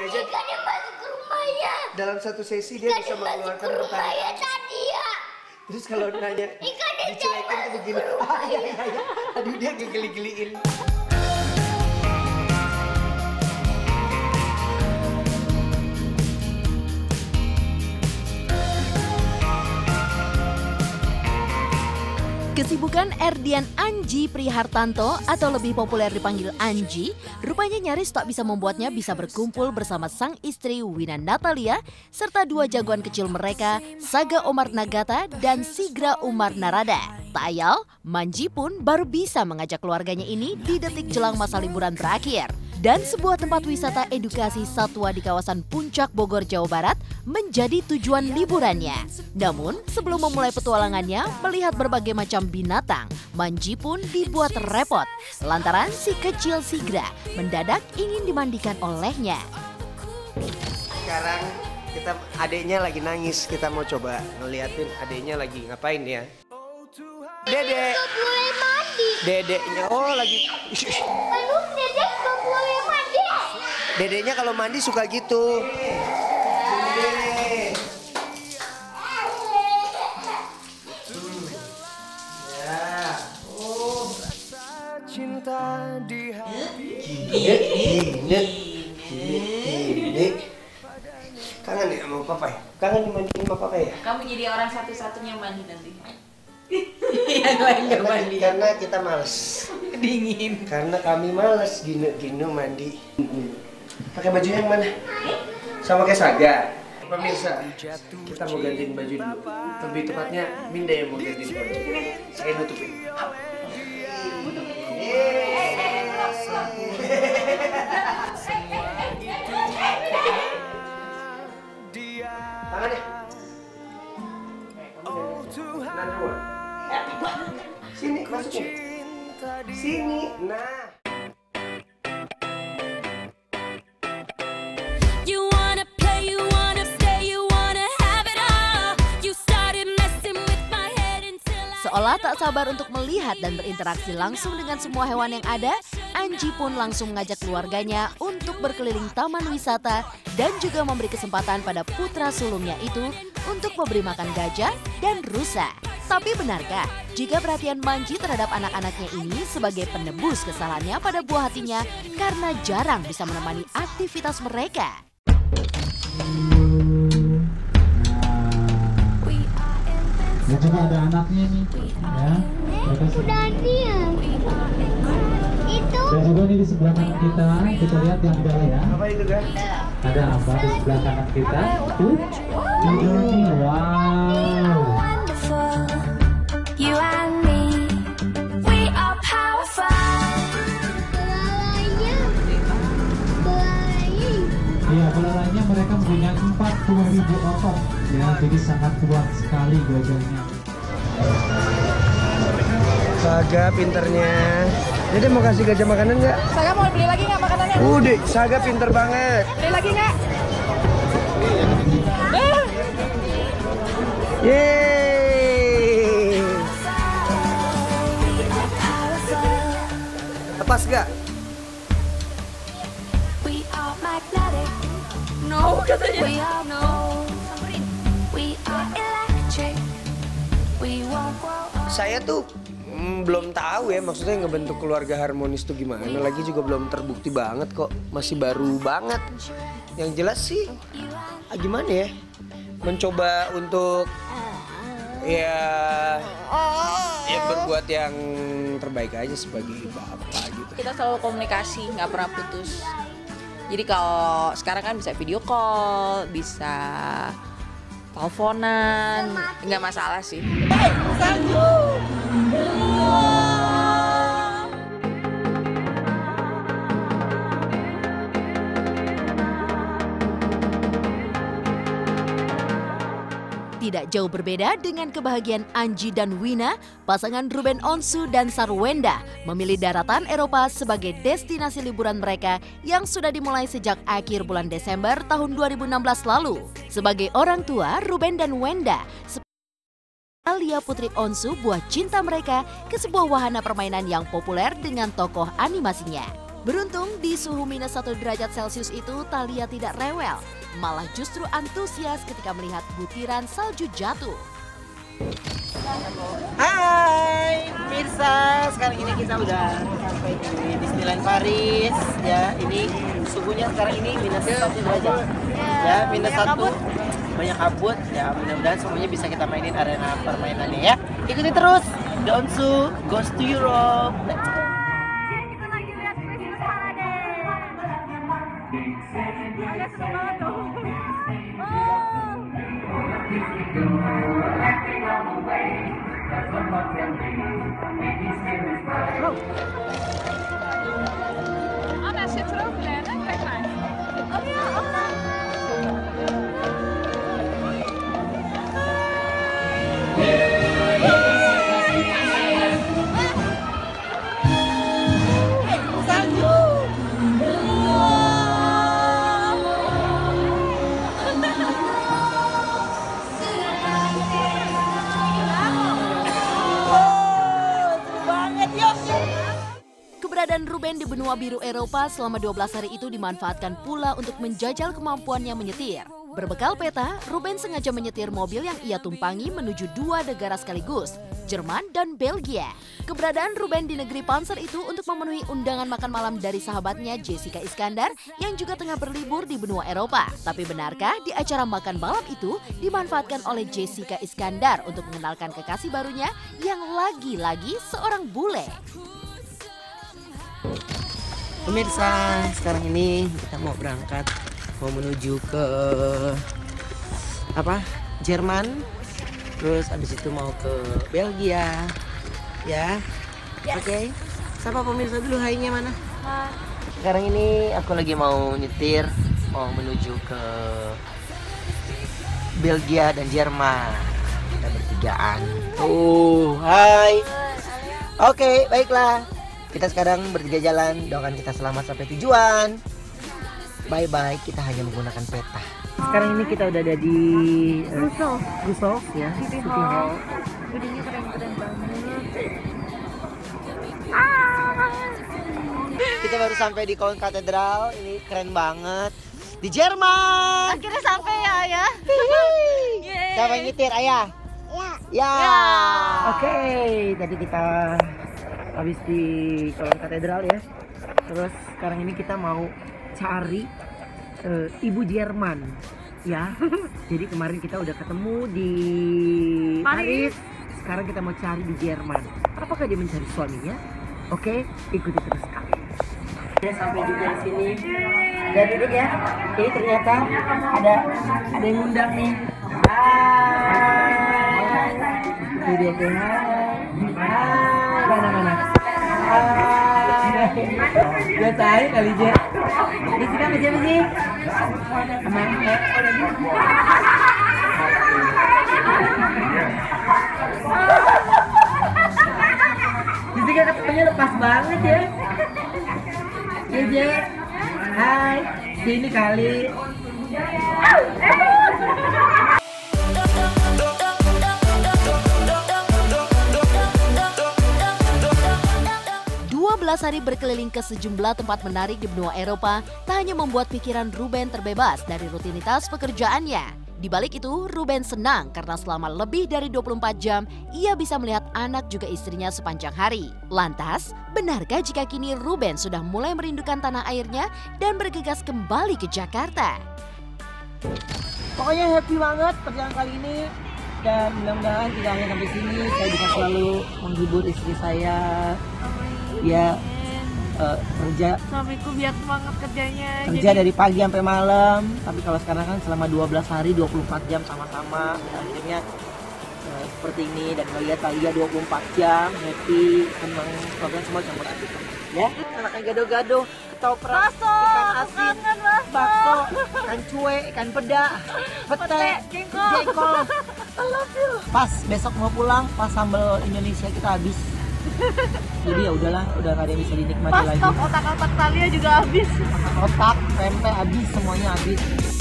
Ikan yang masuk ke rumahnya. dalam satu sesi dia bisa mengeluarkan pertanyaan. tadi ya. Terus kalau nanya Ikan yang dicuekin tuh begini. Ah, iya, iya, iya. Aduh dia ngegeli-geliin. Kesibukan Erdian Anji Prihartanto atau lebih populer dipanggil Anji, rupanya nyaris tak bisa membuatnya bisa berkumpul bersama sang istri Wina Natalia serta dua jagoan kecil mereka, Saga Omar Nagata dan Sigra Umar Narada. Tak ayal, Manji pun baru bisa mengajak keluarganya ini di detik jelang masa liburan berakhir. Dan sebuah tempat wisata edukasi satwa di kawasan Puncak Bogor, Jawa Barat menjadi tujuan liburannya. Namun, sebelum memulai petualangannya melihat berbagai macam binatang, Manji pun dibuat repot lantaran si kecil Sigra mendadak ingin dimandikan olehnya. Sekarang kita adiknya lagi nangis. Kita mau coba ngeliatin adiknya lagi ngapain ya. Mandi. dedeknya oh lagi dedeknya kalau mandi suka gitu. Ya. Oh. Cinta di hati. Kangen ya sama papa ya? Kangen dimandiin sama papa ya? Kamu jadi orang satu-satunya mandi nanti. Yang lain gak Karena, mandi. karena kita males. Dingin. Karena kami males gino-gino mandi. Pakai baju yang mana? Sama kayak Saga. Pemirsa, kita mau gantiin baju dulu. Lebih tepatnya Minda yang mau gantiin baju. Saya nutupin. Tangannya. Nah. Sini, masukin. Sini, nah. Seolah tak sabar untuk melihat dan berinteraksi langsung dengan semua hewan yang ada, Anji pun langsung mengajak keluarganya untuk berkeliling taman wisata dan juga memberi kesempatan pada putra sulungnya itu untuk memberi makan gajah dan rusa. Tapi benarkah jika perhatian Manji terhadap anak-anaknya ini sebagai penebus kesalahannya pada buah hatinya karena jarang bisa menemani aktivitas mereka? Juga ada anaknya nih, ya. Mereka sedang- Udah dia. Itu Dan juga nih di sebelah kanan kita, kita lihat yang di bawah ya. Apa itu kan? Ada apa di sebelah kanan kita? Nih, wow. Iya, belalainya mereka punya 40 ribu otot, ya. Jadi sangat kuat sekali gajahnya. Saga pinternya. Dede mau kasih gajah makanan nggak? Saya mau beli lagi nggak makanannya? Udah, Saga pinter banget. Beli lagi nggak? Yeay. Lepas gak? We are magnetic. No katanya. We are no. We are electric. We won't grow old. Saya tuh mm, belum tahu ya maksudnya ngebentuk keluarga harmonis tuh gimana. Lagi juga belum terbukti banget kok. Masih baru banget. Yang jelas sih ah, gimana ya? Mencoba untuk ya ya berbuat yang terbaik aja sebagai bapak gitu. Kita selalu komunikasi, nggak pernah putus. Jadi kalau sekarang kan bisa video call, bisa teleponan, nggak masalah sih. Tidak jauh berbeda dengan kebahagiaan Anji dan Wina, pasangan Ruben Onsu dan Sarwenda memilih daratan Eropa sebagai destinasi liburan mereka yang sudah dimulai sejak akhir bulan Desember tahun 2016 lalu. Sebagai orang tua, Ruben dan Wenda Alia Putri Onsu buah cinta mereka ke sebuah wahana permainan yang populer dengan tokoh animasinya. Beruntung di suhu minus 1 derajat Celcius itu Talia tidak rewel, malah justru antusias ketika melihat butiran salju jatuh. Hai Mirsa, sekarang ini kita udah sampai di Disneyland Paris ya. Ini suhunya sekarang ini minus satu derajat. Ya, minus satu. Banyak kabut. Ya, mudah-mudahan semuanya bisa kita mainin arena permainannya ya. Ikuti terus. Donsu goes to Europe. Let's go. Keberadaan Ruben di benua biru Eropa selama 12 hari itu dimanfaatkan pula untuk menjajal kemampuannya menyetir. Berbekal peta, Ruben sengaja menyetir mobil yang ia tumpangi menuju dua negara sekaligus, Jerman dan Belgia. Keberadaan Ruben di negeri Panzer itu untuk memenuhi undangan makan malam dari sahabatnya Jessica Iskandar yang juga tengah berlibur di benua Eropa. Tapi benarkah di acara makan malam itu dimanfaatkan oleh Jessica Iskandar untuk mengenalkan kekasih barunya yang lagi-lagi seorang bule? Pemirsa, sekarang ini kita mau berangkat mau menuju ke apa? Jerman. Terus abis itu mau ke Belgia. Ya. Oke. Sapa pemirsa dulu hainya mana? Sekarang ini aku lagi mau nyetir mau menuju ke Belgia dan Jerman. Kita bertigaan. Tuh, hai. Oke, baiklah. Kita sekarang bertiga jalan, doakan kita selamat sampai tujuan. Bye bye, kita hanya menggunakan peta. Sekarang ini kita udah ada di Rustov, Rustov ya, City Hall. Kita baru sampai di Kolon Katedral, ini keren banget. Di Jerman. Akhirnya sampai ya ayah. Siapa yang nyetir, ayah? Ya. Ya. Oke, tadi kita habis di Kolon Katedral ya. Terus sekarang ini kita mau cari eh, Ibu Jerman ya. Jadi kemarin kita udah ketemu di Paris. Sekarang kita mau cari di Jerman. Apakah dia mencari suaminya? Oke, ikuti terus kami. Ya, sampai juga di sini. Dan duduk ya. Ini ternyata ada ada yang ngundang nih. Hai. Itu dia tuh. Hai. Dia tahu kali Je. Ini sih sama siapa sih? Sama Jessica ketemunya lepas banget ya. Ya. Hai. Sini kali. Dua belas hari berkeliling ke sejumlah tempat menarik di benua Eropa tak hanya membuat pikiran Ruben terbebas dari rutinitas pekerjaannya. Di balik itu, Ruben senang karena selama lebih dari 24 jam, ia bisa melihat anak juga istrinya sepanjang hari. Lantas, benarkah jika kini Ruben sudah mulai merindukan tanah airnya dan bergegas kembali ke Jakarta? Pokoknya happy banget perjalanan kali ini dan mudah-mudahan tidak hanya sampai sini saya bisa selalu menghibur istri saya ya eh, kerja. Suamiku biar semangat kerjanya. kerja dari pagi sampai malam. Tapi kalau sekarang kan selama 12 hari 24 jam sama-sama. Dan akhirnya eh, seperti ini dan melihat Talia 24 jam happy senang program semua campur aduk ya? Anaknya gado-gado ketoprak ikan asin bakso. ikan cuek ikan peda pete jengkol. pas besok mau pulang pas sambal Indonesia kita habis jadi ya udahlah udah gak ada yang bisa dinikmati lagi otak-otak Talia juga habis. otak, tempe habis semuanya habis.